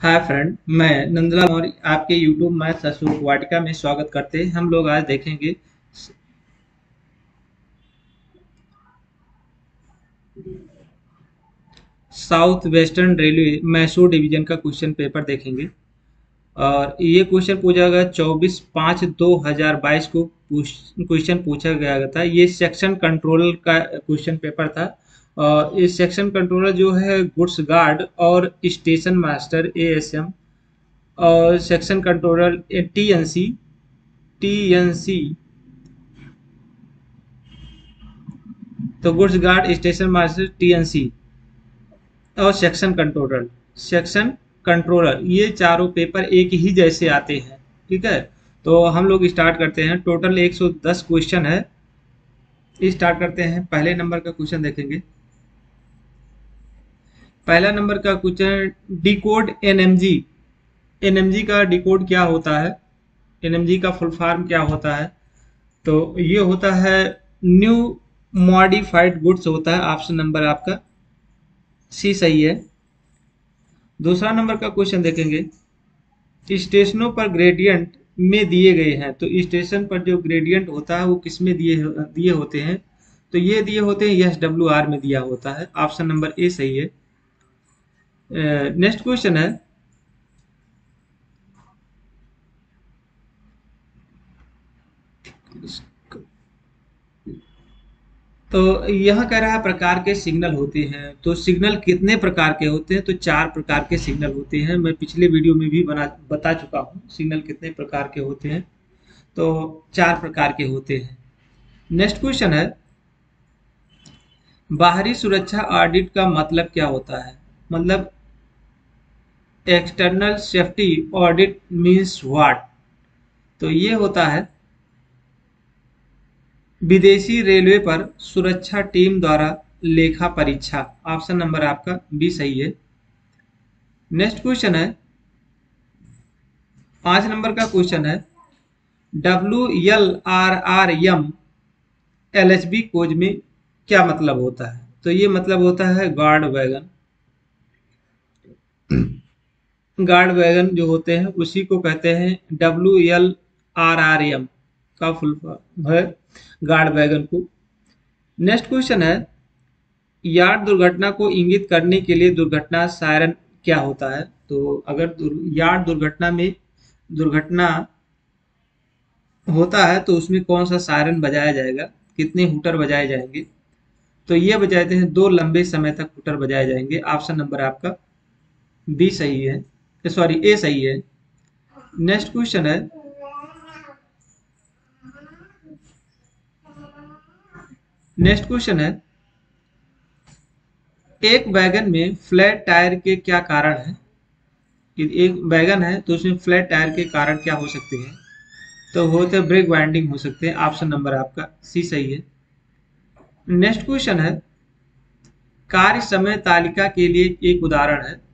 Hi friend मैं नंदलाल और आपके यूट्यूब मैथ्स अशोक वाटिका में स्वागत करते हैं। हम लोग आज देखेंगे south western railway Mysore division का क्वेश्चन पेपर देखेंगे। और ये क्वेश्चन पूछा गया चौबीस पाँच दो हज़ार बाईस को क्वेश्चन पूछा गया था। ये सेक्शन कंट्रोल का क्वेश्चन पेपर था। इस सेक्शन कंट्रोलर जो है गुड्स गार्ड और स्टेशन मास्टर एएसएम और सेक्शन कंट्रोलर टीएनसी टीएनसी तो goods guard station master TNC और सेक्शन कंट्रोलर सेक्शन कंट्रोलर ये चारों पेपर एक ही जैसे आते हैं, ठीक है? तो हम लोग स्टार्ट करते हैं। टोटल 110 क्वेश्चन है। स्टार्ट करते हैं। पहले नंबर का क्वेश्चन देखेंगे। पहला नंबर का क्वेश्चन डिकोड एनएमजी एनएमजी का डिकोड क्या होता है? एनएमजी का फुल फॉर्म क्या होता है? तो ये होता है न्यू मॉडिफाइड गुड्स होता है ऑप्शन नंबर आपका। सी सही है। दूसरा नंबर का क्वेश्चन देखेंगे। स्टेशनों पर ग्रेडियंट में दिए गए हैं। तो स्टेशन पर जो ग्रेडियंट होता है, वो किसमें दिए दिए होते हैं? तो ये दिए होते हैं एस डब्ल्यू आर में दिया होता है। ऑप्शन नंबर ए सही है। नेक्स्ट क्वेश्चन है तो यह कह रहा है प्रकार के सिग्नल होते हैं। तो सिग्नल कितने प्रकार के होते हैं? तो चार प्रकार के सिग्नल होते हैं। मैं पिछले वीडियो में भी बना, बता चुका हूँ सिग्नल कितने प्रकार के होते हैं। तो चार प्रकार के होते हैं। नेक्स्ट क्वेश्चन है, बाहरी सुरक्षा ऑडिट का मतलब क्या होता है? मतलब external safety audit means what तो ये होता है विदेशी रेलवे पर सुरक्षा टीम द्वारा लेखा परीक्षा। ऑप्शन नंबर आपका बी सही है। नेक्स्ट क्वेश्चन है। पाँच नंबर का क्वेश्चन है। W L R R M L H B कोज में क्या मतलब होता है? तो ये मतलब होता है गार्ड वैगन गार्ड वैगन जो होते हैं उसी को कहते हैं W L R R M का फुल है गार्ड वैगन को। नेक्स्ट क्वेश्चन है यार्ड दुर्घटना को इंगित करने के लिए दुर्घटना सायरन क्या होता है? तो अगर दुर, यार्ड दुर्घटना में दुर्घटना होता है तो उसमें कौन सा सायरन बजाया जाएगा? कितने हुटर बजाए जाएँगे? तो ये बजाते हैं दो लंबे समय तक हुटर बजाए जाएँगे। ऑप्शन नंबर आपका बी सही है। सॉरी ए सही है। नेक्स्ट क्वेश्चन है। नेक्स्ट क्वेश्चन है। एक वैगन में फ्लैट टायर के क्या कारण है? एक वैगन है तो उसमें फ्लैट टायर के कारण क्या हो सकते हैं? तो होते ब्रेक वाइंडिंग हो सकते हैं। ऑप्शन नंबर आपका सी सही है। नेक्स्ट क्वेश्चन है। कार्य समय तालिका के लिए एक उदाहरण है।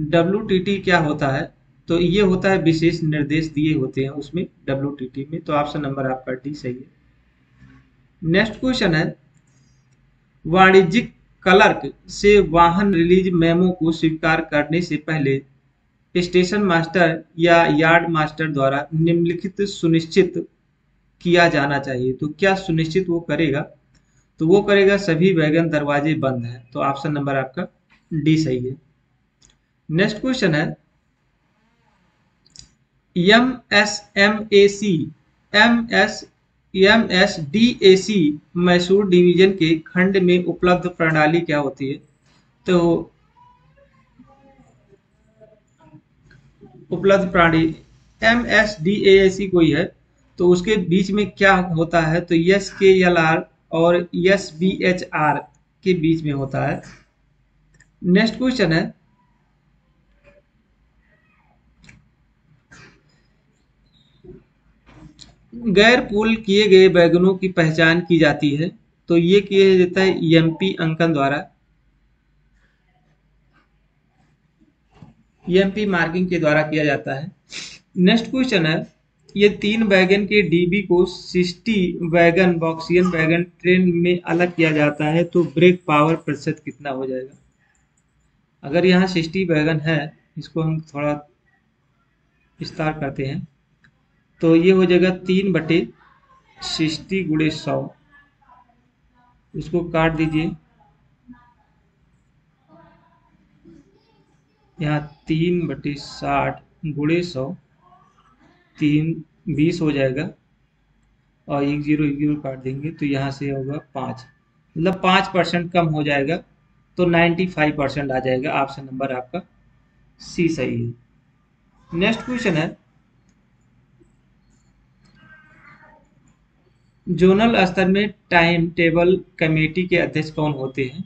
डब्ल्यू क्या होता है? तो ये होता है विशेष निर्देश दिए होते हैं उसमें डब्ल्यूटीटी में। तो ऑप्शन नंबर आपका डी सही है। नेक्स्ट क्वेश्चन है। वाणिज्यिक क्लर्क से वाहन रिलीज़ मेमो को स्वीकार करने से पहले स्टेशन मास्टर या यार्ड मास्टर द्वारा निम्नलिखित सुनिश्चित किया जाना चाहिए। तो क्या सुनिश्चित वो करेगा? तो वो करेगा सभी वैगन दरवाजे बंद हैं। तो ऑप्शन नंबर आपका डी सही है। नेक्स्ट क्वेश्चन है। M S M A C M S M S D A C Mysore division के खंड में उपलब्ध प्रणाली क्या होती है? तो उपलब्ध प्रणाली M S D A C कोई है तो उसके बीच में क्या होता है? तो यस के एल आर और यस बी एच आर के बीच में होता है। नेक्स्ट क्वेश्चन है गैर पूल किए गए बैगनों की पहचान की जाती है तो ये किया जाता है ईएमपी अंकन द्वारा। ईएमपी मार्किंग के द्वारा किया जाता है। नेक्स्ट क्वेश्चन है, ये तीन वैगन के डीबी को सिक्सटी वैगन बॉक्सियन वैगन ट्रेन में अलग किया जाता है तो ब्रेक पावर प्रतिशत कितना हो जाएगा? अगर यहाँ सिक्सटी वैगन है, इसको हम थोड़ा विस्तार करते हैं। तो ये हो जाएगा तीन बटे सिक्सटी गुड़े सौ। इसको काट दीजिए। यहाँ तीन बटे साठ गुड़े सौ। तीन बीस हो जाएगा। और एक ज़ीरो एक ज़ीरो काट देंगे तो यहाँ से होगा पाँच। मतलब पाँच परसेंट कम हो जाएगा तो नाइन्टी फाइव परसेंट आ जाएगा। ऑप्शन नंबर आपका सी सही है। नेक्स्ट क्वेश्चन है जोनल स्तर में टाइम टेबल कमेटी के अध्यक्ष कौन होते हैं?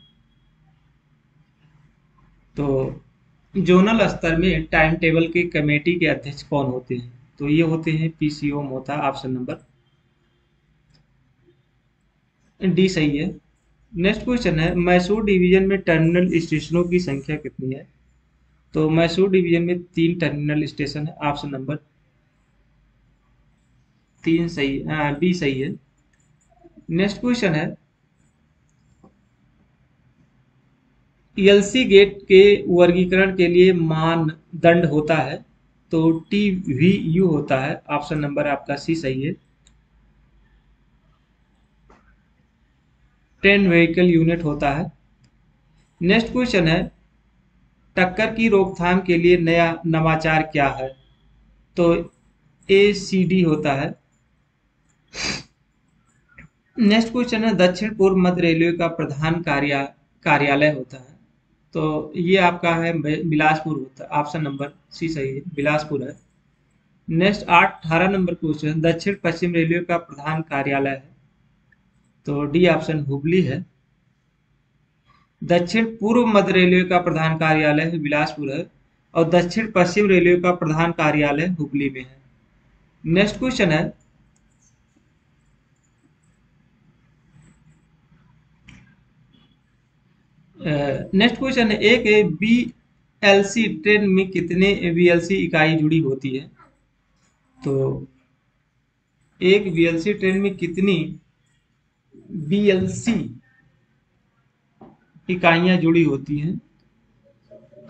तो जोनल स्तर में टाइम टेबल के कमेटी के अध्यक्ष कौन होते हैं? तो ये होते हैं पीसीओ मोता, ऑप्शन नंबर डी सही है। नेक्स्ट क्वेश्चन है, मैसूर डिवीज़न में टर्मिनल स्टेशनों की संख्या कितनी है? तो मैसूर डिवीज़न में तीन टर्मिनल स्टेशन है, ऑप्शन नंबर तीन सही बी सही है। नेक्स्ट क्वेश्चन है। एलसी गेट के वर्गीकरण के लिए मानदंड होता है तो टी वी यू होता है। ऑप्शन नंबर आपका सी सही है। टेन व्हीकल यूनिट होता है। नेक्स्ट क्वेश्चन है, टक्कर की रोकथाम के लिए नया नवाचार क्या है? तो ए सी डी होता है। नेक्स्ट क्वेश्चन है, दक्षिण पूर्व मध्य रेलवे का प्रधान कार्या, कार्यालय होता है। तो ये आपका है बिलासपुर होता है। ऑप्शन नंबर सी सही है, बिलासपुर है। नेक्स्ट आठ अठारह नंबर क्वेश्चन दक्षिण पश्चिम रेलवे का प्रधान कार्यालय है। तो डी ऑप्शन हुबली है। दक्षिण पूर्व मध्य रेलवे का प्रधान कार्यालय बिलासपुर है। और दक्षिण पश्चिम रेलवे का प्रधान कार्यालय हुबली में है। नेक्स्ट क्वेश्चन है नेक्स्ट क्वेश्चन है, एक बी एल सी ट्रेन में कितने बी एल सी इकाई जुड़ी होती है? तो एक बी एल सी ट्रेन में कितनी बी एल सी इकाइयाँ जुड़ी होती हैं?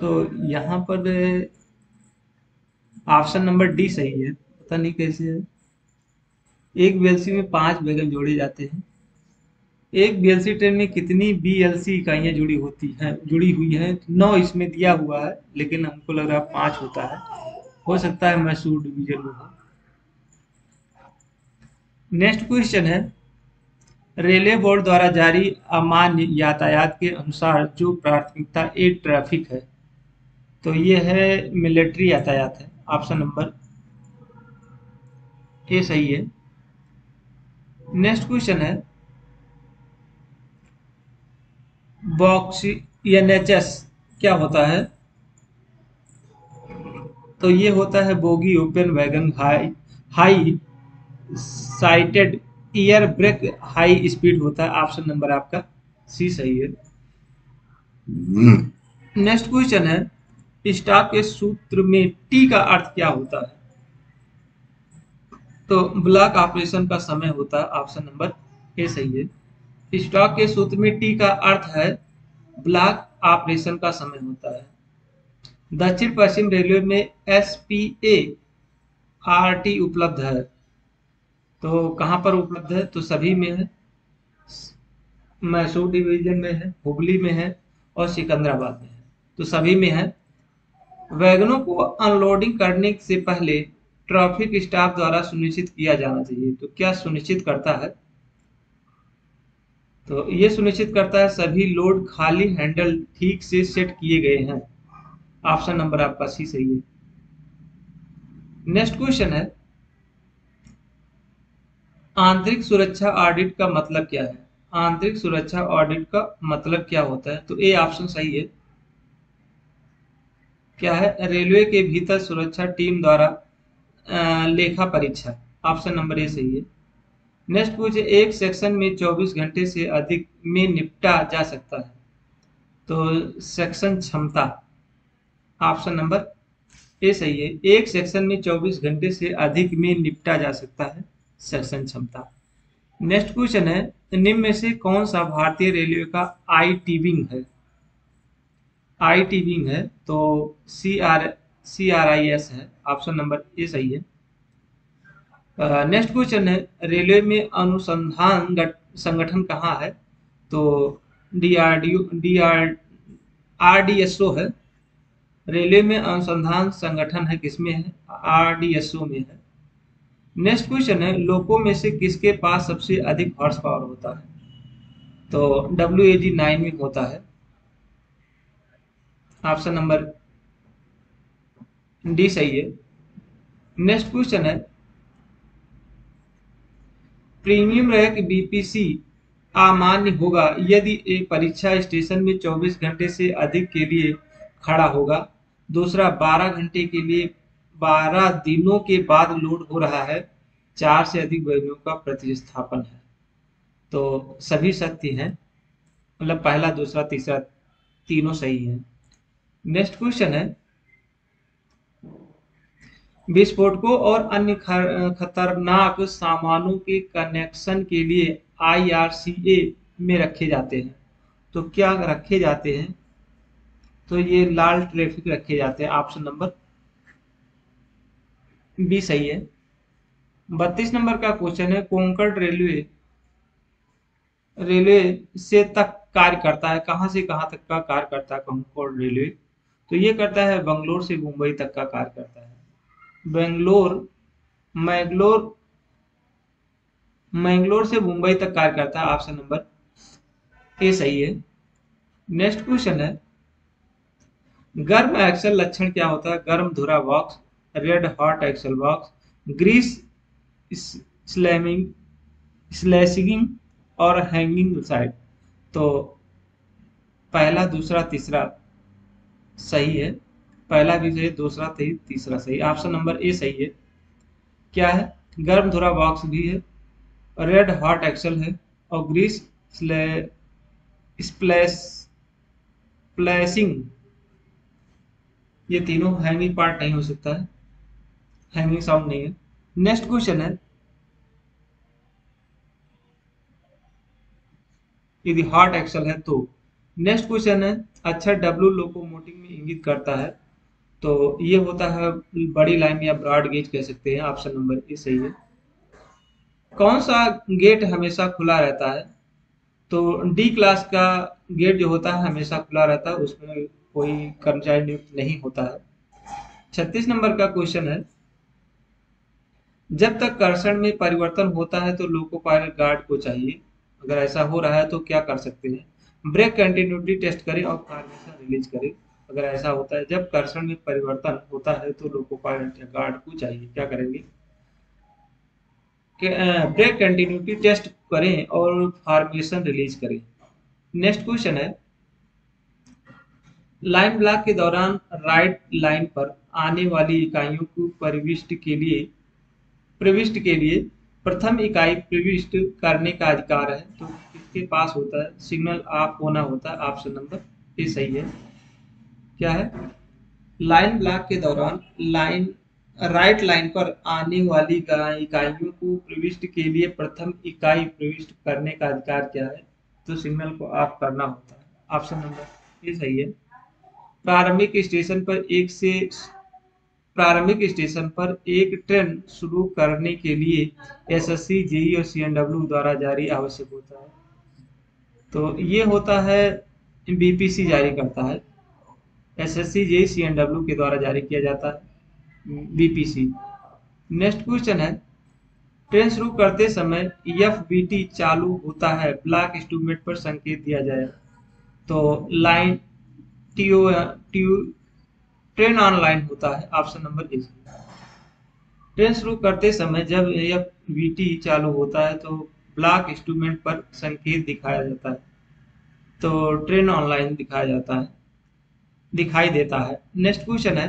तो यहाँ पर ऑप्शन नंबर डी सही है, पता नहीं कैसे है। एक बीएलसी में पाँच वैगन जोड़े जाते हैं। एक बीएलसी ट्रेन में कितनी बीएलसी इकाइयाँ जुड़ी होती हैं, जुड़ी हुई हैं? नौ इसमें दिया हुआ है, लेकिन हमको लग रहा है पाँच होता है। हो सकता है मैसूर डिवीज़न में नेक्स्ट क्वेश्चन है। रेलवे बोर्ड द्वारा जारी अमान्य यातायात के अनुसार जो प्राथमिकता ए ट्रैफ़िक है तो ये है मिलिट्री यातायात है। ऑप्शन नंबर ए सही है। नेक्स्ट क्वेश्चन है। बॉक्स एनएचएस क्या होता है? तो ये होता है bogie open wagon high high sided air brake high speed होता है। ऑप्शन नंबर आपका सी सही है। नेक्स्ट क्वेश्चन है स्टाफ के सूत्र में टी का अर्थ क्या होता है? तो ब्लॉक ऑपरेशन का समय होता है ऑप्शन नंबर ए सही है। स्टॉक के सूत्र में टी का अर्थ है, ब्लॉक ऑपरेशन का समय होता है। दक्षिण पश्चिम रेलवे में S P A R T उपलब्ध है। तो कहाँ पर उपलब्ध है? तो सभी में है। मैसूर डिवीज़न में है हुबली में है और सिकंदराबाद में है। तो सभी में है। वैगनों को अनलोडिंग करने से पहले ट्रैफ़िक स्टाफ द्वारा सुनिश्चित किया जाना चाहिए। तो क्या सुनिश्चित करता है? तो ये सुनिश्चित करता है सभी लोड खाली हैंडल ठीक से सेट किए गए हैं। ऑप्शन नंबर आपका सी सही है। नेक्स्ट क्वेश्चन है, आंतरिक सुरक्षा ऑडिट का मतलब क्या है? आंतरिक सुरक्षा ऑडिट का मतलब क्या होता है? तो ए ऑप्शन सही है। क्या है? रेलवे के भीतर सुरक्षा टीम द्वारा लेखा परीक्षा। ऑप्शन नंबर ए सही है। नेक्स्ट पूछे, एक सेक्शन में 24 घंटे से अधिक में निपटा जा सकता है। तो सेक्शन क्षमता ऑप्शन नंबर ए सही है। एक सेक्शन में 24 घंटे से अधिक में निपटा जा सकता है सेक्शन क्षमता। नेक्स्ट क्वेश्चन है, निम्न में से कौन सा भारतीय रेलवे का आई टीविंग है? आई टी विंग है तो C R C R I S है ऑप्शन नंबर ए सही है। नेक्स्ट क्वेश्चन है रेलवे में अनुसंधान संगठन कहाँ है? तो D R D D R R D S O है। रेलवे में अनुसंधान संगठन है किसमें है? आर डी एस ओ में है। नेक्स्ट क्वेश्चन है लोको में से किसके पास सबसे अधिक हॉर्स पावर होता है? तो डब्ल्यू ए जी नाइन में होता है। ऑप्शन नंबर डी सही है। नेक्स्ट क्वेश्चन है प्रीमियम रैक बीपीसी अमान्य होगा, यदि एक परीक्षा स्टेशन में 24 घंटे से अधिक के लिए खड़ा होगा। दूसरा 12 घंटे के लिए 12 दिनों के बाद लोड हो रहा है। चार से अधिक वैल्यू का प्रतिस्थापन है। तो सभी सत्य हैं। मतलब पहला, दूसरा, तीसरा, तीनों सही है। नेक्स्ट क्वेश्चन है विस्फोटकों और अन्य खतरनाक सामानों के कनेक्शन के लिए आईआरसीए में रखे जाते हैं। तो क्या रखे जाते हैं? तो ये लाल ट्रैफ़िक रखे जाते हैं। ऑप्शन नंबर बी सही है। बत्तीस नंबर का क्वेश्चन है। कोंकण रेलवे रेलवे से तक कार्य करता है। कहाँ से कहाँ तक का कार्य करता है? कोंकण रेलवे। तो ये करता है। बंगलोर से मुंबई तक का कार्य करता है। बेंगलोर, मैंगलोर मैंगलोर से मुंबई तक कार्य करता है। ऑप्शन नंबर ए सही है। नेक्स्ट क्वेश्चन है, गर्म एक्सल लक्षण क्या होता है? गर्म धुरा box red hot axle box grease slamming slashing और हैंगिंग साइड तो पहला, दूसरा, तीसरा सही है। पहला भी सही, दूसरा सही, तीसरा सही। ऑप्शन नंबर ए सही है। क्या है? गर्म धुरा बॉक्स भी है रेड हॉट एक्सल है और ग्रीस स्प्लैश स्प्लैशिंग ये तीनों हैंगिंग पार्ट नहीं हो सकता है। हैंगिंग साउंड नहीं है। नेक्स्ट क्वेश्चन है। यदि हॉट एक्सल है तो। नेक्स्ट क्वेश्चन है अच्छा डब्ल्यू लोकोमोटिव में इंगित करता है। तो ये होता है बड़ी लाइन या ब्रॉड गेज कह सकते हैं, ऑप्शन नंबर ए सही है। कौन सा गेट हमेशा खुला रहता है? तो डी क्लास का गेट जो होता है हमेशा खुला रहता है, उसमें कोई कर्मचारी नियुक्त नहीं होता है। छत्तीस नंबर का क्वेश्चन है, जब तक कर्षण में परिवर्तन होता है तो लोको पायलट गार्ड को चाहिए। अगर ऐसा हो रहा है तो क्या कर सकते हैं? ब्रेक कंटिन्यूटी टेस्ट करें और फार्मेशन रिलीज़ करें। अगर ऐसा होता है, जब कर्षण में परिवर्तन होता है तो लोको पायलट या गार्ड को चाहिए। क्या करेंगे? ब्रेक कंटिन्यूटी टेस्ट करें और फार्मेशन रिलीज़ करें। नेक्स्ट क्वेश्चन है। लाइन ब्लॉक के दौरान राइट लाइन पर आने वाली इकाइयों को प्रविष्ट के लिए, प्रविष्ट के लिए प्रथम इकाई प्रविष्ट करने का अधिकार है। तो किसके पास होता है? सिग्नल ऑफ़ होना होता है। ऑप्शन नंबर ए सही है। क्या है? लाइन ब्लॉक के दौरान लाइन राइट लाइन पर आने वाली इकाइयों को प्रविष्ट के लिए प्रथम इकाई प्रविष्ट करने का अधिकार क्या है? तो सिग्नल को ऑफ़ करना होता है। ऑप्शन नंबर ए सही है। प्रारंभिक स्टेशन पर एक से प्रारंभिक स्टेशन पर एक ट्रेन शुरू करने के लिए एसएससी जेई और सीएनडब्ल्यू द्वारा जारी आवश्यक होता है। तो ये होता है बीपीसी जारी करता है। एसएससी जेई सीएनडब्ल्यू के द्वारा जारी किया जाता है। बीपीसी नेक्स्ट क्वेश्चन है। ट्रेन शुरू करते समय एफ़ बी टी चालू होता है ब्लॉक इंस्ट्रूमेंट पर संकेत दिया जाए। तो line TO TO train online होता है ऑप्शन नंबर ए ट्रेन शुरू करते समय जब एफ़ बी टी चालू होता है तो ब्लॉक इंस्ट्रूमेंट पर संकेत दिखाया जाता है। तो ट्रेन ऑनलाइन दिखाया जाता है। दिखाई देता है। नेक्स्ट क्वेश्चन है।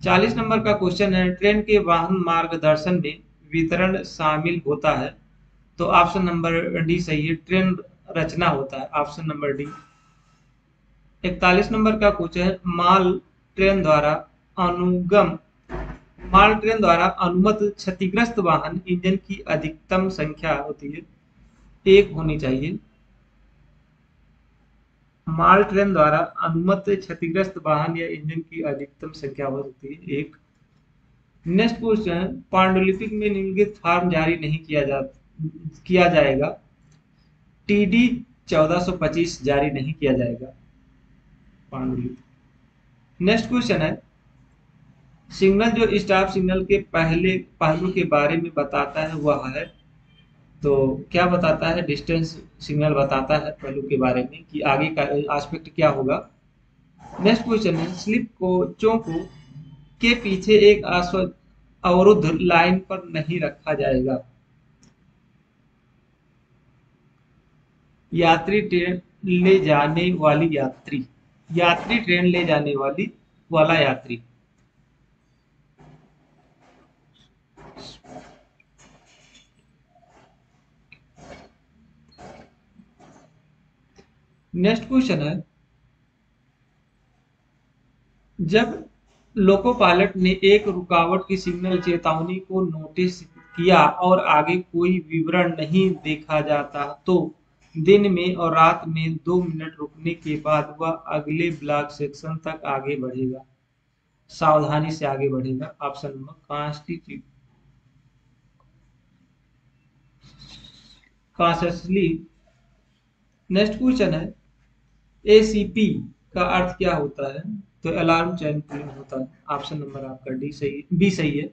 चालीस नंबर का क्वेश्चन है, ट्रेन के वाहन मार्गदर्शन में वितरण शामिल होता है। तो ऑप्शन नंबर डी सही है, ट्रेन रचना होता है। ऑप्शन नंबर डी इकतालीस नंबर का क्वेश्चन है, माल ट्रेन द्वारा अनुगम। माल ट्रेन द्वारा अनुमत क्षतिग्रस्त वाहन इंजन की अधिकतम संख्या होती है, एक होनी चाहिए। माल ट्रेन द्वारा अनुमत क्षतिग्रस्त वाहन या इंजन की अधिकतम संख्या हो सकती है। एक, नेक्स्ट क्वेश्चन पांडुलिपिक में निम्नलिखित फॉर्म जारी नहीं किया जा, किया जाएगा। टीडी 1425 जारी नहीं किया जाएगा। पांडुलिपि। नेक्स्ट क्वेश्चन है, सिग्नल जो स्टाफ सिग्नल के पहले, पहलू के बारे में बताता है वह है तो क्या बताता है डिस्टेंस सिग्नल बताता है पहलू के बारे में कि आगे का एस्पेक्ट क्या होगा? नेक्स्ट क्वेश्चन है स्लिप कोचों को के पीछे एक अवरुद्ध लाइन पर नहीं रखा जाएगा। यात्री ट्रेन ले जाने वाली यात्री यात्री ट्रेन ले जाने वाली, वाला यात्री। नेक्स्ट क्वेश्चन है। जब लोको पायलट ने एक रुकावट की सिग्नल चेतावनी को नोटिस किया और आगे कोई विवरण नहीं देखा जाता तो दिन में और रात में दो मिनट रुकने के बाद वह अगले ब्लॉक सेक्शन तक आगे बढ़ेगा। सावधानी से आगे बढ़ेगा। Option number constitute consciously next question है एसीपी का अर्थ क्या होता है? तो अलार्म चैन पुलिंग होता है। ऑप्शन नंबर आपका डी सही बी सही है।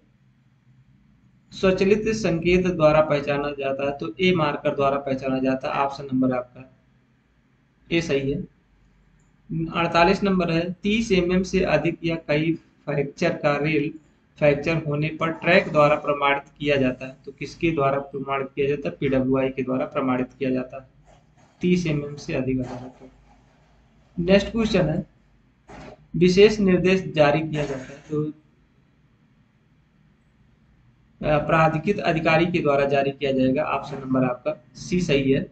स्वचलित संकेत द्वारा पहचाना जाता है तो ए मार्कर द्वारा पहचाना जाता है। ऑप्शन नंबर आपका ए सही है। अड़तालीस नंबर है। तीस एम mm से अधिक या कई फ्रैक्चर का रेल फ्रैक्चर होने पर ट्रैक द्वारा प्रमाणित किया जाता है। तो किसके द्वारा प्रमाणित किया जाता है? पीडब्ल्यू के द्वारा प्रमाणित किया जाता है। तीस एम mm से अधिक अदालत नेक्स्ट क्वेश्चन है। विशेष निर्देश जारी किया जाता है तो प्राधिकृत अधिकारी के द्वारा जारी किया जाएगा। ऑप्शन नंबर आपका सी सही है।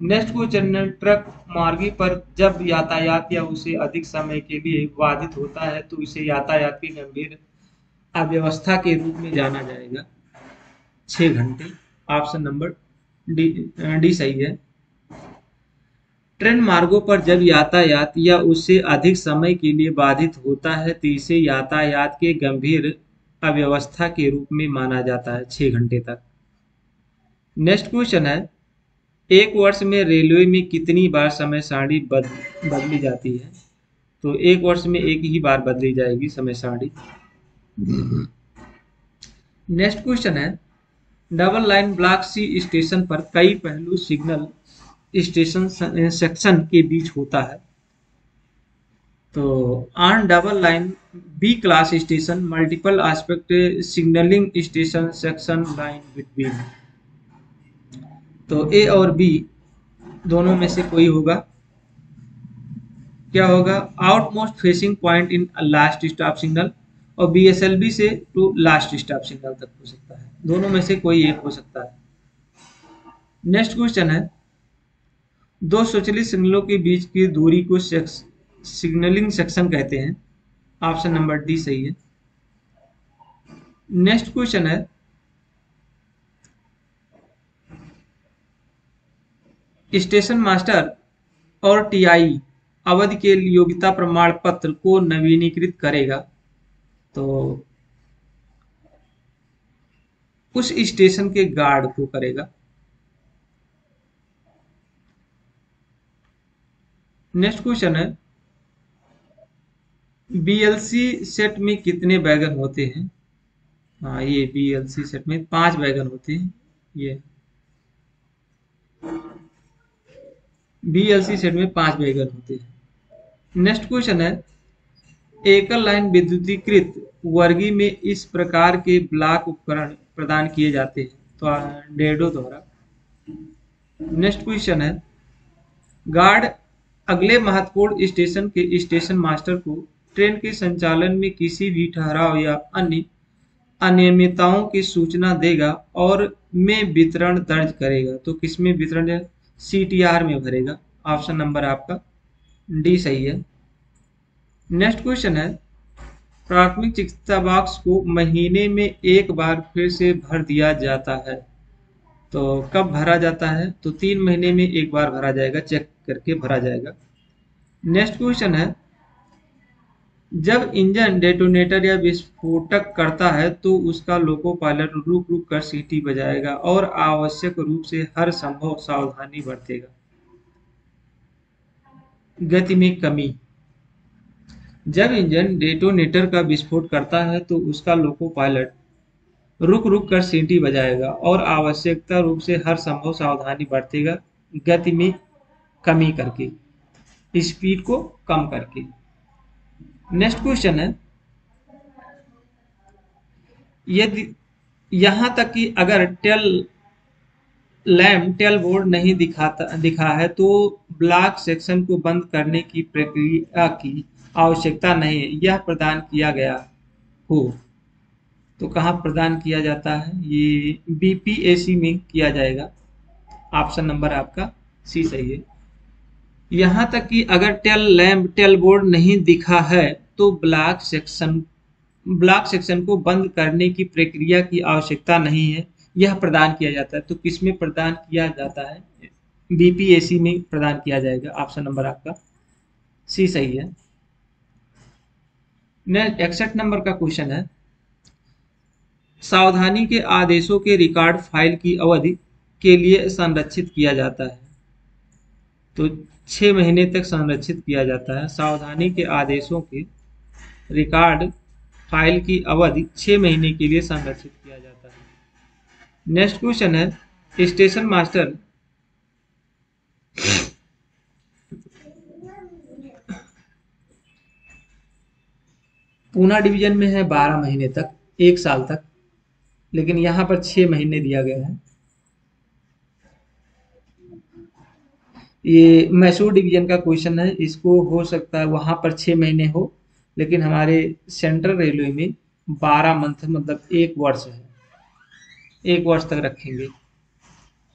नेक्स्ट क्वेश्चन है, ट्रक मार्गी पर जब यातायात या उसे अधिक समय के लिए बाधित होता है तो इसे यातायात की गंभीर अव्यवस्था के रूप में जाना जाएगा। छह घंटे। ऑप्शन नंबर डी डी सही है। ट्रेन मार्गों पर जब यातायात या उससे अधिक समय के लिए बाधित होता है तो इसे यातायात के गंभीर अव्यवस्था के रूप में माना जाता है छह घंटे तक। नेक्स्ट क्वेश्चन है एक वर्ष में रेलवे में कितनी बार समय सारणी बद, बदली जाती है? तो एक वर्ष में एक ही बार बदली जाएगी समय सारणी। नेक्स्ट क्वेश्चन है double line block C station पर कई पहलू सिग्नल स्टेशन सेक्शन के बीच होता है। तो on double line, B class station, multiple aspect signalling station, section line between. तो ए और बी दोनों में से कोई होगा। क्या होगा? Out most facing point in last stop signal और बी एस एल बी से टू लास्ट स्टॉप सिग्नल तक हो सकता है। दोनों में से कोई एक हो सकता है। नेक्स्ट क्वेश्चन है दो स्वचलित सिग्नलों के बीच की दूरी को सिग्नलिंग सेक्शन कहते हैं। ऑप्शन नंबर डी सही है। नेक्स्ट क्वेश्चन है। स्टेशन मास्टर और टीआई अवधि के योग्यता प्रमाण पत्र को नवीनीकृत करेगा। तो उस स्टेशन के गार्ड को करेगा। नेक्स्ट क्वेश्चन है बीएलसी सेट में कितने बैगन होते हैं? हाँ ये बीएलसी सेट में पाँच बैगन होते हैं, ये। बीएलसी सेट में पाँच बैगन होते हैं। नेक्स्ट क्वेश्चन है, एकल लाइन विद्युतीकृत वर्गी में इस प्रकार के ब्लॉक उपकरण प्रदान किए जाते हैं? तो डेडो द्वारा। नेक्स्ट क्वेश्चन है, गार्ड अगले महत्वपूर्ण स्टेशन के स्टेशन मास्टर को ट्रेन के संचालन में किसी भी ठहराव या अन्य अनियमितताओं की सूचना देगा और में वितरण दर्ज करेगा। तो किसमें वितरण सी टी आर में भरेगा। ऑप्शन नंबर आपका डी सही है। नेक्स्ट क्वेश्चन है। प्राथमिक चिकित्सा बॉक्स को महीने में एक बार फिर से भर दिया जाता है। तो कब भरा जाता है? तो तीन महीने में एक बार भरा जाएगा, चेक करके भरा जाएगा। नेक्स्ट क्वेश्चन है, जब इंजन डेटोनेटर या विस्फोटक करता है तो उसका लोको पायलट रुक रुक कर सीटी बजाएगा और आवश्यक रूप से हर संभव सावधानी बरतेगा। गति में कमी। जब इंजन डेटोनेटर का विस्फोट करता है तो उसका लोको पायलट रुक रुक कर सीटी बजाएगा और आवश्यकता रूप से हर संभव सावधानी बरतेगा गति में कमी करके स्पीड को कम करके। नेक्स्ट क्वेश्चन है। यदि यहाँ तक कि अगर टेल लैम्प टेल बोर्ड नहीं दिखाता, दिखा है तो ब्लॉक सेक्शन को बंद करने की प्रक्रिया की आवश्यकता नहीं है। यह प्रदान किया गया हो। तो कहाँ प्रदान किया जाता है? ये बीपीएसी में किया जाएगा। ऑप्शन नंबर आपका सी सही है। यहाँ तक कि अगर टेल लैम्प, टेल बोर्ड नहीं दिखा है तो ब्लॉक सेक्शन ब्लॉक सेक्शन को बंद करने की प्रक्रिया की आवश्यकता नहीं है। यह प्रदान किया जाता है। तो किसमें प्रदान किया जाता है? बीपीएसी में प्रदान किया जाएगा। ऑप्शन नंबर आपका सी सही है। नेक्स्ट, इकसठ नंबर का क्वेश्चन है। सावधानी के आदेशों के रिकॉर्ड फ़ाइल की अवधि के लिए संरक्षित किया जाता है। तो छः महीने तक संरक्षित किया जाता है। सावधानी के आदेशों के रिकॉर्ड फ़ाइल की अवधि छः महीने के लिए संरक्षित किया जाता है। नेक्स्ट क्वेश्चन है स्टेशन मास्टर पूना डिवीज़न में है बारह महीने तक, एक साल तक। लेकिन यहाँ पर छः महीने दिया गया है। ये मैसूर डिवीज़न का क्वेश्चन है, इसको हो सकता है वहाँ पर छः महीने हो, लेकिन हमारे सेंट्रल रेलवे में बारह मंथ मतलब एक वर्ष है। एक वर्ष तक रखेंगे।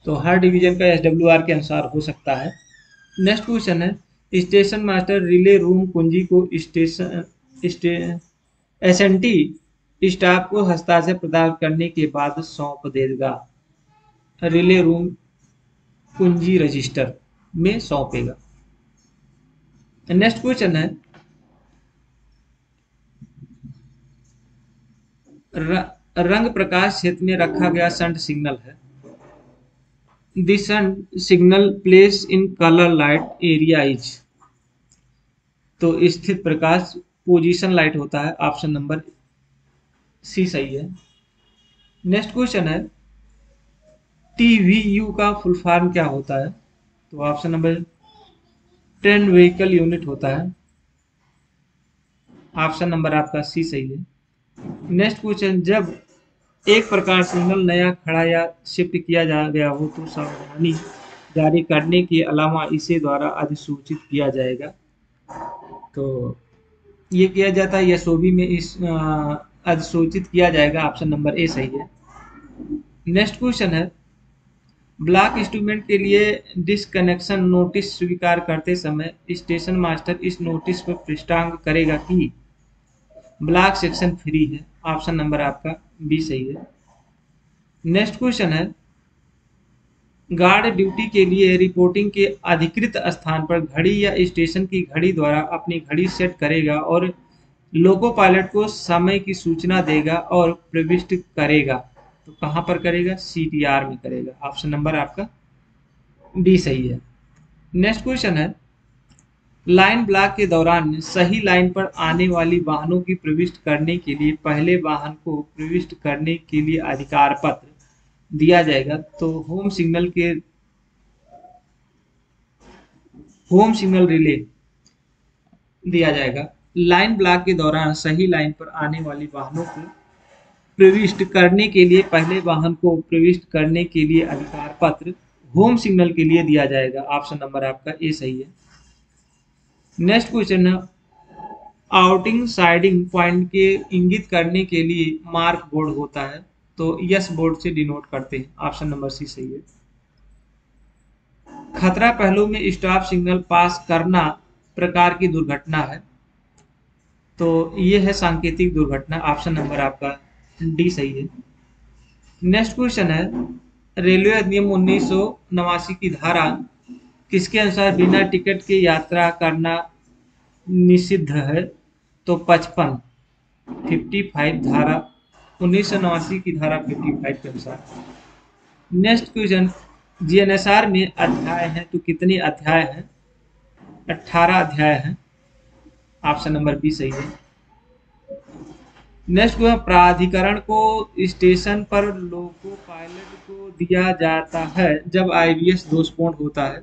तो हर डिवीज़न का एस के अनुसार हो सकता है। नेक्स्ट क्वेश्चन है, स्टेशन मास्टर रिले रूम कुंजी को station S N T staff को हस्ताक्षर प्रदान करने के बाद सौंप देगा। रिले रूम कुंजी रजिस्टर में सौंपेगा। नेक्स्ट क्वेश्चन है रंग प्रकाश क्षेत्र में रखा गया संट सिग्नल है। This signal place in colour light area is तो स्थित प्रकाश पोजीशन लाइट होता है ऑप्शन नंबर सी सही है। नेक्स्ट क्वेश्चन है टीवीयू का फुल फॉर्म क्या होता है? तो option number train vehicle unit होता है। ऑप्शन नंबर आपका सी सही है। नेक्स्ट क्वेश्चन जब एक प्रकार सिग्नल नया, खड़ा या शिफ्ट किया जा गया हो तो सावधानी जारी करने के अलावा इसे द्वारा अधिसूचित किया जाएगा। तो ये किया जाता है यशोभी में इस अधिसूचित किया जाएगा ऑप्शन नंबर ए सही है। नेक्स्ट क्वेश्चन है ब्लॉक इंस्ट्रूमेंट के लिए डिसकनेक्शन नोटिस स्वीकार करते समय स्टेशन मास्टर इस नोटिस पर पृष्ठांग करेगा कि ब्लॉक सेक्शन फ्री है ऑप्शन नंबर आपका बी सही है। नेक्स्ट क्वेश्चन है गार्ड ड्यूटी के लिए रिपोर्टिंग के अधिकृत स्थान पर घड़ी या स्टेशन की घड़ी द्वारा अपनी घड़ी सेट करेगा और लोको पायलट को समय की सूचना देगा और प्रविष्ट करेगा। तो कहाँ पर करेगा? सीटीआर में करेगा। ऑप्शन नंबर आपका डी सही है। नेक्स्ट क्वेश्चन है। लाइन ब्लॉक के दौरान सही लाइन पर आने वाली वाहनों की प्रविष्ट करने के लिए पहले वाहन को प्रविष्ट करने के लिए अधिकार पत्र दिया जाएगा। तो होम सिग्नल के होम सिग्नल रिले दिया जाएगा। लाइन ब्लॉक के दौरान सही लाइन पर आने वाली वाहनों को प्रविष्ट करने के लिए, पहले वाहन को प्रविष्ट करने के लिए अधिकार पत्र होम सिग्नल के लिए दिया जाएगा। ऑप्शन नंबर आपका ए सही है। नेक्स्ट क्वेश्चन है आउटिंग साइडिंग पॉइंट के इंगित करने के लिए मार्क बोर्ड होता है तो यस बोर्ड से डिनोट करते हैं। ऑप्शन नंबर सी सही है। खतरा पहलू में स्टॉप सिग्नल पास करना प्रकार की दुर्घटना है। तो ये है सांकेतिक दुर्घटना। ऑप्शन नंबर आपका डी सही है। नेक्स्ट क्वेश्चन है, रेलवे अधिनियम उन्नीस सौ नवासी की धारा किसके अनुसार बिना टिकट के यात्रा करना निषिद्ध है? तो पचपन फिफ्टी फाइव धारा, उन्नीस सौ नवासी की धारा फिफ्टी फाइव के अनुसार। नेक्स्ट क्वेश्चन जीएनएसआर में अध्याय है तो कितने अध्याय हैं? अट्ठारह अध्याय हैं। ऑप्शन नंबर बी सही है। नेक्स्ट क्वेश्चन प्राधिकरण को स्टेशन पर लोको पायलट को दिया जाता है जब आईबीएस दोषपूर्ण होता है।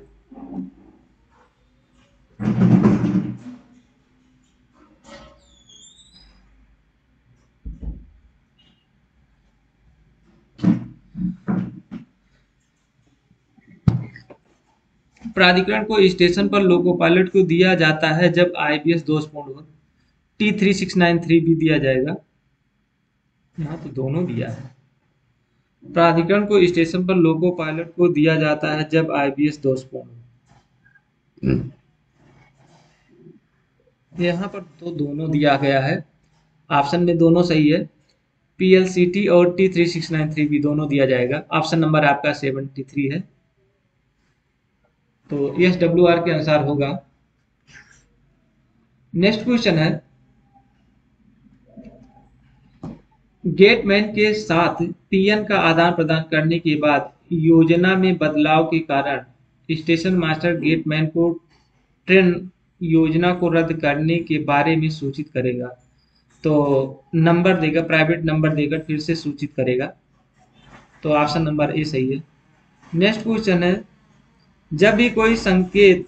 प्राधिकरण को स्टेशन पर लोको पायलट को दिया जाता है जब आईबीएस दोषपूर्ण हो। T three six nine three भी दिया जाएगा। यहाँ तो दोनों दिया है। प्राधिकरण को स्टेशन पर लोको पायलट को दिया जाता है जब आईबीएस दोषपूर्ण हो। यहाँ पर तो दोनों दिया गया है। ऑप्शन में दोनों सही है। पीएलसीटी और T three six nine three भी दोनों दिया जाएगा। ऑप्शन नंबर आपका सेवेंटी थ्री है। तो एस डब्ल्यू आर के अनुसार होगा। नेक्स्ट क्वेश्चन है। गेटमैन के साथ पीएन का आदान प्रदान करने के बाद योजना में बदलाव के कारण स्टेशन मास्टर गेटमैन को ट्रेन योजना को रद्द करने के बारे में सूचित करेगा। तो नंबर देगा प्राइवेट नंबर देकर फिर से सूचित करेगा। तो ऑप्शन नंबर ए सही है। नेक्स्ट क्वेश्चन है। जब भी कोई संकेत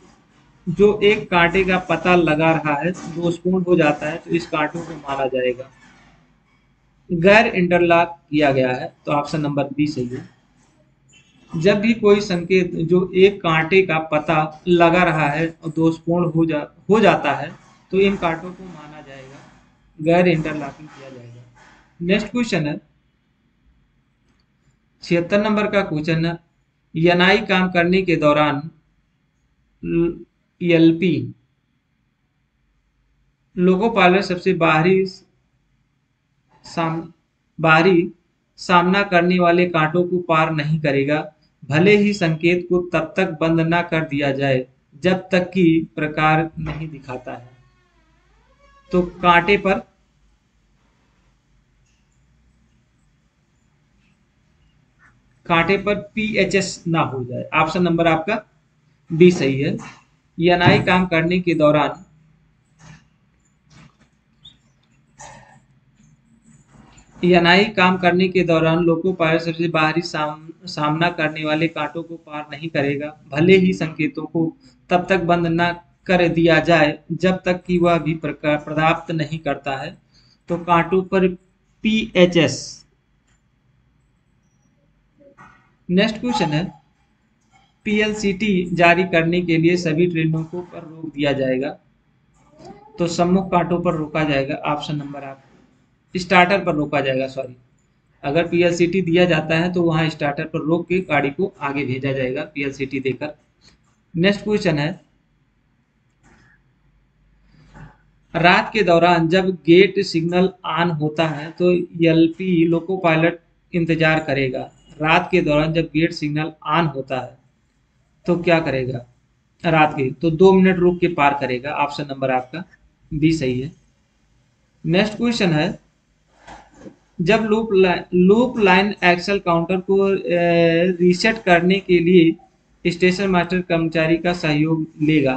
जो एक कांटे का पता लगा रहा है, दोषपूर्ण हो जाता है तो इस कांटों को माना जाएगा। गैर इंटरलॉक किया गया है तो ऑप्शन नंबर बी सही है। जब भी कोई संकेत जो एक कांटे का पता लगा रहा है और दोषपूर्ण हो जा, हो जाता है तो इन कांटों को माना जाएगा, गैर इंटरलॉकिंग किया जाएगा। नेक्स्ट क्वेश्चन है, छिहत्तर नंबर का क्वेश्चन है यनाई काम करने के दौरान एलपी लोगो पार्लर सबसे बाहरी साम, बाहरी सामना करने वाले कांटों को पार नहीं करेगा। भले ही संकेत को तब तक बंद ना कर दिया जाए, जब तक कि प्रकार नहीं दिखाता है। तो कांटे पर कांटे पर पीएचएस ना हो जाए। ऑप्शन नंबर आपका बी सही है। यनाई काम करने के दौरान यनाई काम करने के दौरान लोको पायर सबसे बाहरी साम, सामना करने वाले कांटों को पार नहीं करेगा। भले ही संकेतों को तब तक बंद न कर दिया जाए जब तक कि वह भी पर्याप्त नहीं करता है। तो कांटों पर पीएचएस नेक्स्ट क्वेश्चन है। पीएलसीटी जारी करने के लिए सभी ट्रेनों को पर रोक दिया जाएगा। तो सम्मुख कांटों पर रोका जाएगा ऑप्शन नंबर आप। स्टार्टर पर रोका जाएगा सॉरी अगर पीएलसीटी दिया जाता है तो वहाँ स्टार्टर पर रोक के गाड़ी को आगे भेजा जाएगा, पीएलसीटी देकर। नेक्स्ट क्वेश्चन है। रात के दौरान जब गेट सिग्नल ऑन होता है तो एलपी लोको पायलट इंतज़ार करेगा। रात के दौरान जब गेट सिग्नल ऑन होता है तो क्या करेगा? रात के तो दो मिनट रुक के पार करेगा। ऑप्शन नंबर आपका बी सही है। नेक्स्ट क्वेश्चन है, जब loop line loop line axle counter को रीसेट करने के लिए स्टेशन मास्टर कर्मचारी का सहयोग लेगा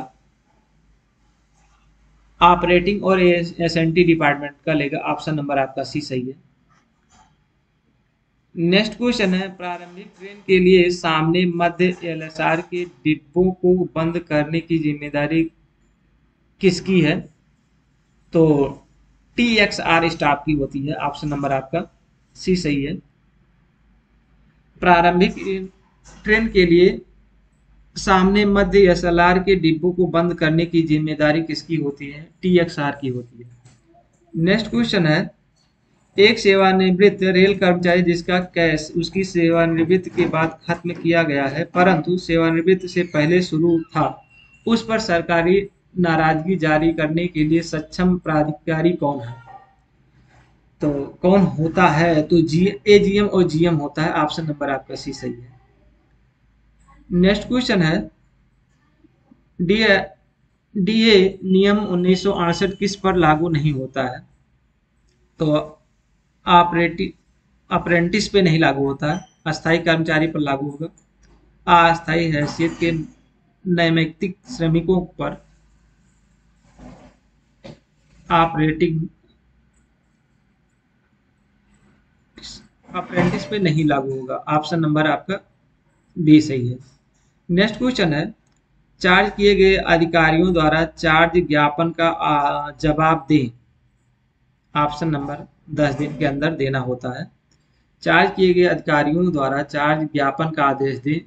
ऑपरेटिंग और एसएनटी डिपार्टमेंट का लेगा। ऑप्शन नंबर आपका सी सही है। नेक्स्ट क्वेश्चन है, प्रारंभिक ट्रेन के लिए सामने मध्य एलएसआर के डिब्बों को बंद करने की ज़िम्मेदारी किसकी है? तो टी एक्स आर स्टाफ की होती है, ऑप्शन नंबर आपका सी सही है। प्रारंभिक ट्रेन के लिए सामने मध्य एस के डिब्बों को बंद करने की ज़िम्मेदारी किसकी होती है? टी एक्स आर की होती है। नेक्स्ट क्वेश्चन है एक सेवानिवृत्त रेल कर्मचारी जिसका कैश, उसकी सेवानिवृत्त के बाद खत्म किया गया है, परंतु सेवानिवृत्त से पहले शुरू था। उस पर सरकारी नाराज़गी जारी करने के लिए सक्षम प्राधिकारी कौन है? तो कौन होता है? तो जी एजीएम और जीएम होता है। ऑप्शन नंबर आपका सी सही है। नेक्स्ट क्वेश्चन है। डीए डीए नियम उन्नीस किस पर लागू नहीं होता है? तो अप्रेंटिस पे नहीं लागू होता है। अस्थायी कर्मचारी पर लागू होगा। अस्थायी हैसियत के नैमित्तिक श्रमिकों पर ऑपरेटिंग अप्रेंटिस पे नहीं लागू होगा। ऑप्शन नंबर आपका बी सही है। नेक्स्ट क्वेश्चन है। चार्ज किए गए अधिकारियों द्वारा चार्ज ज्ञापन का जवाब दें। ऑप्शन नंबर दस दिन के अंदर देना होता है। चार्ज किए गए अधिकारियों द्वारा चार्ज ज्ञापन का आदेश दें।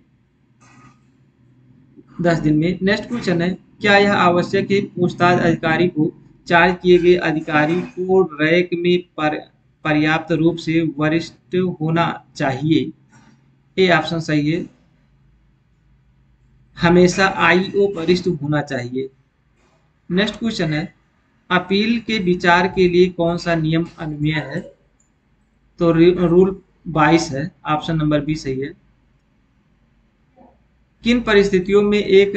दस दिन में नेक्स्ट क्वेश्चन है, क्या यह आवश्यक है? पूछताछ अधिकारी को चार्ज किए गए अधिकारी को रैक में पर, पर्याप्त रूप से वरिष्ठ होना चाहिए। ए ऑप्शन सही है। हमेशा आईओ वरिष्ठ होना चाहिए। नेक्स्ट क्वेश्चन है अपील के विचार के लिए कौन सा नियम अनुमेय है? तो रूल 22 है, ऑप्शन नंबर बी सही है। किन परिस्थितियों में एक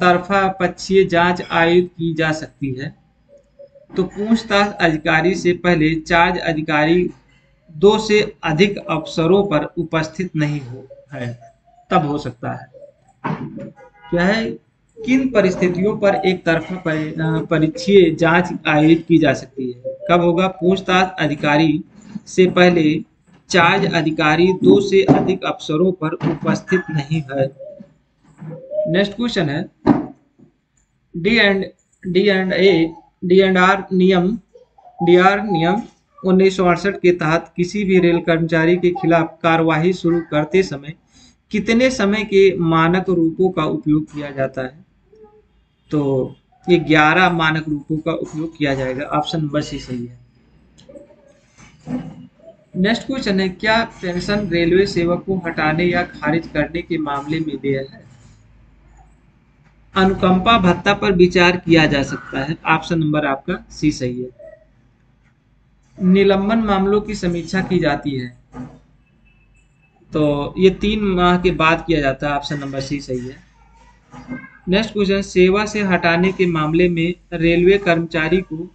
तरफा पक्षीय जाँच आयोजित की जा सकती है? तो पूछताछ अधिकारी से पहले चार्ज अधिकारी दो से अधिक अवसरों पर उपस्थित नहीं हो, है, तब हो सकता है। क्या है? किन परिस्थितियों पर एक तरफा परीक्षीय जाँच आयोजित की जा सकती है? कब होगा? पूछताछ अधिकारी से पहले चार्ज अधिकारी दो से अधिक अफसरों पर उपस्थित नहीं है। नेक्स्ट क्वेश्चन है। D and D and A, D and R नियम, डी आर नियम उन्नीस सौ अड़सठ के तहत किसी भी रेल कर्मचारी के खिलाफ कार्यवाही शुरू करते समय कितने समय के मानक रूपों का उपयोग किया जाता है? तो ये ग्यारह मानक रूपों का उपयोग किया जाएगा। ऑप्शन नंबर सी सही है। नेक्स्ट क्वेश्चन है, क्या पेंशन रेलवे सेवक को हटाने या खारिज करने के मामले में देय है? अनुकंपा भत्ता पर विचार किया जा सकता है। ऑप्शन नंबर आपका सी सही है। निलंबन मामलों की समीक्षा की जाती है। तो ये तीन माह के बाद किया जाता है। ऑप्शन नंबर सी सही है। नेक्स्ट क्वेश्चन सेवा से हटाने के मामले में रेलवे कर्मचारी को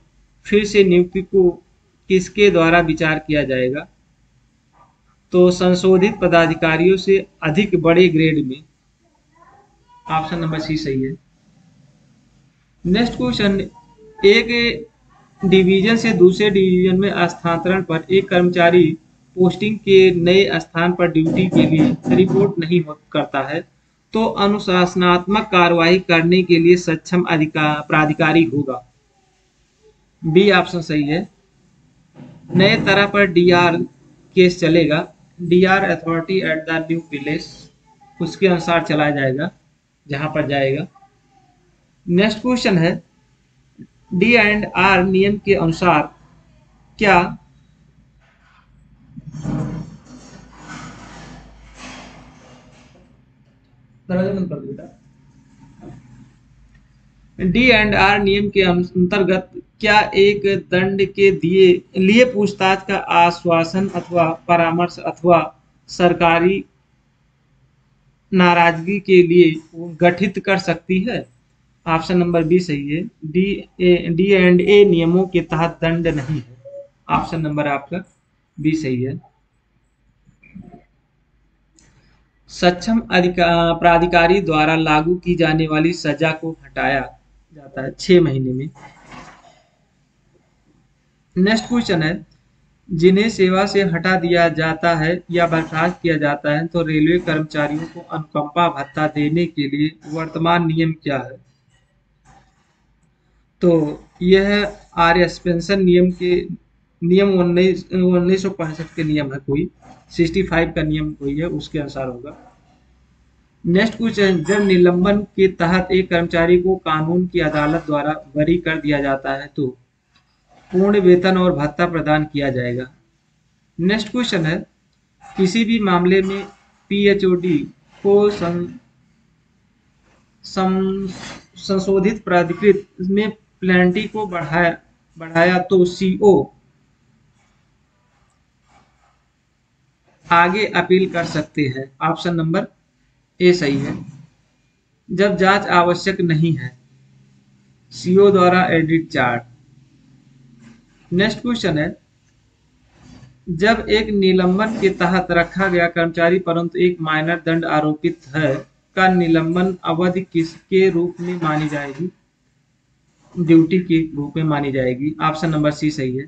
फिर से नियुक्ति को किसके द्वारा विचार किया जाएगा? तो संशोधित पदाधिकारियों से अधिक बड़े ग्रेड में ऑप्शन नंबर सी सही है। नेक्स्ट क्वेश्चन, एक डिवीज़न से दूसरे डिवीज़न में स्थानांतरण पर एक कर्मचारी पोस्टिंग के नए स्थान पर ड्यूटी के लिए रिपोर्ट नहीं करता है। तो अनुशासनात्मक कार्रवाई करने के लिए सक्षम अधिकार प्राधिकारी होगा। बी ऑप्शन सही है। नए तरह पर डीआर केस चलेगा। DR authority at the new village उसके अनुसार चलाया जाएगा, जहाँ पर जाएगा। नेक्स्ट क्वेश्चन है। डी एंड आर नियम के अनुसार क्या डी एंड आर नियम के अंतर्गत क्या एक दंड के दिए, लिए पूछताछ का आश्वासन अथवा परामर्श अथवा सरकारी नाराज़गी के लिए गठित कर सकती है? ऑप्शन नंबर बी सही है। D A D and A नियमों के तहत दंड नहीं है। ऑप्शन नंबर आपका बी सही है। सक्षम प्राधिकारी द्वारा लागू की जाने वाली सजा को हटाया जाता है छह महीने में। नेक्स्ट क्वेश्चन है, जिन्हें सेवा से हटा दिया जाता है या बर्खास्त किया जाता है तो रेलवे कर्मचारियों को अनुकंपा भत्ता देने के लिए वर्तमान नियम क्या है? तो यह आर पेंशन नियम के, नियम उन्नीस उन्नीस के नियम है कोई। 65 का नियम कोई है, उसके अनुसार होगा। नेक्स्ट क्वेश्चन जब निलंबन के तहत एक कर्मचारी को कानून की अदालत द्वारा बरी कर दिया जाता है तो पूर्ण वेतन और भत्ता प्रदान किया जाएगा। नेक्स्ट क्वेश्चन है, किसी भी मामले में पीएचओडी को संशोधित प्राधिकृत में प्लेंटी को बढ़ाया बढ़ाया तो सीओ आगे अपील कर सकते हैं। ऑप्शन नंबर ए सही है। जब जाँच आवश्यक नहीं है, सीओ द्वारा एडिट चार्ट। नेक्स्ट क्वेश्चन है, जब एक निलंबन के तहत रखा गया कर्मचारी परंतु एक माइनर दंड आरोपित है, का निलंबन अवधि किसके रूप में मानी जाएगी? ड्यूटी के रूप में मानी जाएगी। ऑप्शन नंबर सी सही है।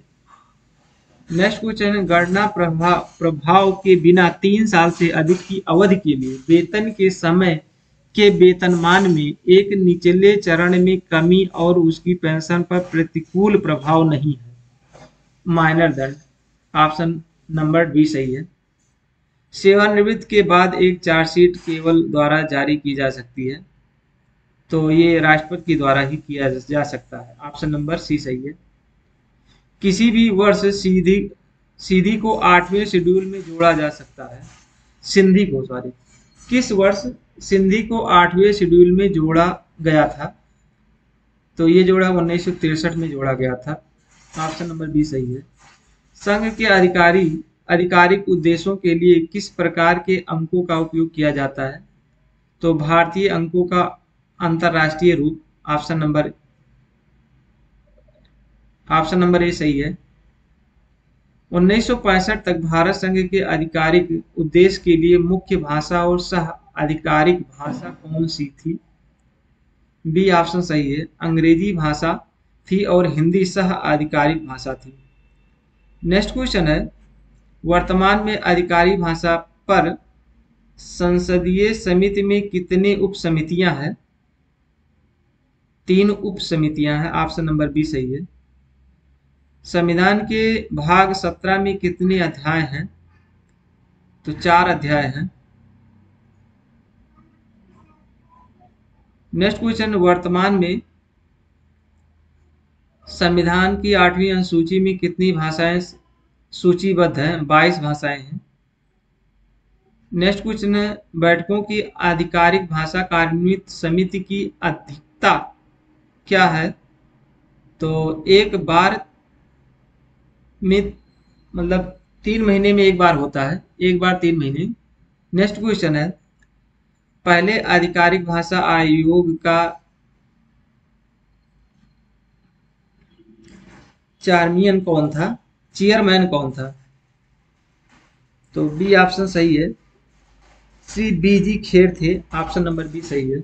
नेक्स्ट क्वेश्चन है गणना प्रभाव प्रभाव के बिना तीन साल से अधिक की अवधि के लिए वेतन के समय के वेतनमान में एक निचले चरण में कमी और उसकी पेंशन पर प्रतिकूल प्रभाव नहीं है। माइनर दंड, ऑप्शन नंबर बी सही है। सेवानिवृत्त के बाद एक चार्जशीट केवल द्वारा जारी की जा सकती है तो ये राष्ट्रपति के द्वारा ही किया जा सकता है। ऑप्शन नंबर सी सही है। किसी भी वर्ष सीधी सीधी को आठवें शेड्यूल में जोड़ा जा सकता है। सिंधी को सॉरी किस वर्ष सिंधी को आठवें शेड्यूल में जोड़ा गया था? तो ये जोड़ा उन्नीस में जोड़ा गया था। ऑप्शन नंबर बी सही है। संघ के अधिकारी, आधिकारिक उद्देश्यों के लिए किस प्रकार के अंकों का उपयोग किया जाता है? तो भारतीय अंकों का अंतरराष्ट्रीय रूप, option number option number A सही है। 1965 तक भारत संघ के आधिकारिक उद्देश्य के लिए मुख्य भाषा और सह आधिकारिक भाषा कौन सी थी? बी ऑप्शन सही है, अंग्रेज़ी भाषा थी और हिंदी सह आधिकारिक भाषा थी। नेक्स्ट क्वेश्चन है, वर्तमान में आधिकारिक भाषा पर संसदीय समिति में कितने उप समितियाँ हैं? तीन उप समितियाँ हैं, ऑप्शन नंबर बी सही है। संविधान के भाग सत्रह में कितने अध्याय हैं? तो चार अध्याय हैं। नेक्स्ट क्वेश्चन वर्तमान में संविधान की आठवीं अनुसूची में कितनी भाषाएँ सूचीबद्ध हैं? बाईस भाषाएँ हैं। नेक्स्ट क्वेश्चन है बैठकों की आधिकारिक भाषा कार्यान्वित समिति की अधिकता क्या है? तो एक बार में मतलब तीन महीने में एक बार होता है, एक बार तीन महीने। नेक्स्ट क्वेश्चन है, पहले आधिकारिक भाषा आयोग का चार्मियन कौन था? चेयरमैन कौन था? तो बी ऑप्शन सही है। श्री बी जी खेर थे ऑप्शन नंबर बी सही है।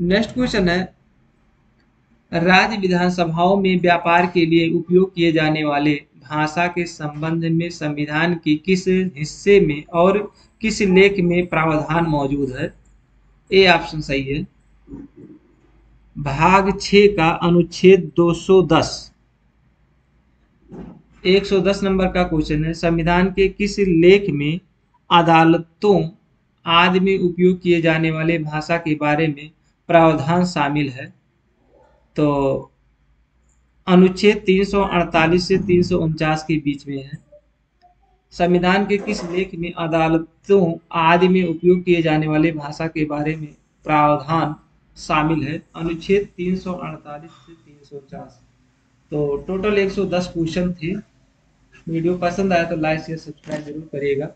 नेक्स्ट क्वेश्चन है राज्य विधानसभाओं में व्यापार के लिए उपयोग किए जाने वाले भाषा के संबंध में संविधान के किस हिस्से में और किस लेख में प्रावधान मौजूद है? ए ऑप्शन सही है। भाग छ का अनुच्छेद 210 110 नंबर का क्वेश्चन है, संविधान के किस लेख में अदालतों, आदि में उपयोग किए जाने वाले भाषा के बारे में प्रावधान शामिल है? तो अनुच्छेद 348 से तीन सौ उनचास के बीच में है। संविधान के किस लेख में अदालतों आदि में उपयोग किए जाने वाले भाषा के बारे में प्रावधान शामिल है? अनुच्छेद 348 से तीन तो टोटल 110 क्वेश्चन थे। वीडियो पसंद आया तो लाइक, शेयर, सब्सक्राइब ज़रूर करिएगा।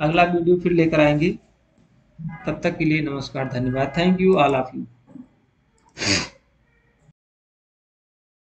अगला वीडियो फिर लेकर आएँगे। तब तक के लिए नमस्कार, धन्यवाद। Thank you all of you.